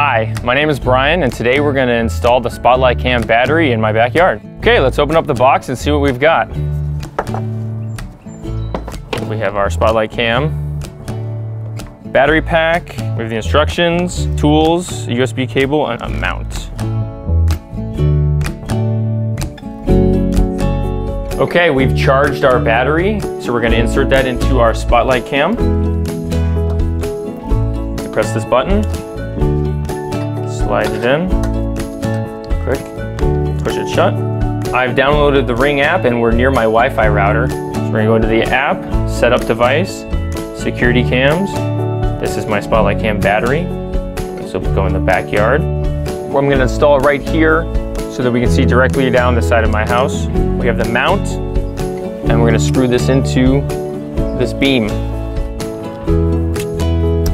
Hi, my name is Brian and today we're going to install the Spotlight Cam battery in my backyard. Okay, let's open up the box and see what we've got. We have our Spotlight Cam, battery pack, we have the instructions, tools, USB cable, and a mount. Okay, we've charged our battery, so we're gonna insert that into our Spotlight Cam. Press this button, slide it in, click, push it shut. I've downloaded the Ring app and we're near my Wi-Fi router. So we're gonna go into the app, set up device, security cams. This is my Spotlight Cam battery. This will go in the backyard. I'm gonna install right here so that we can see directly down the side of my house. We have the mount and we're gonna screw this into this beam.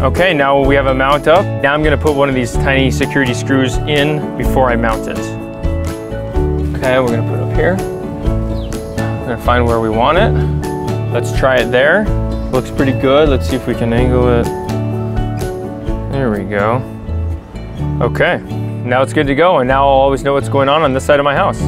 Okay, now we have a mount up. Now I'm gonna put one of these tiny security screws in before I mount it. Okay, we're gonna put it up here. We're gonna find where we want it. Let's try it there. Looks pretty good. Let's see if we can angle it. There we go. Okay, now it's good to go, and now I'll always know what's going on on this side of my house.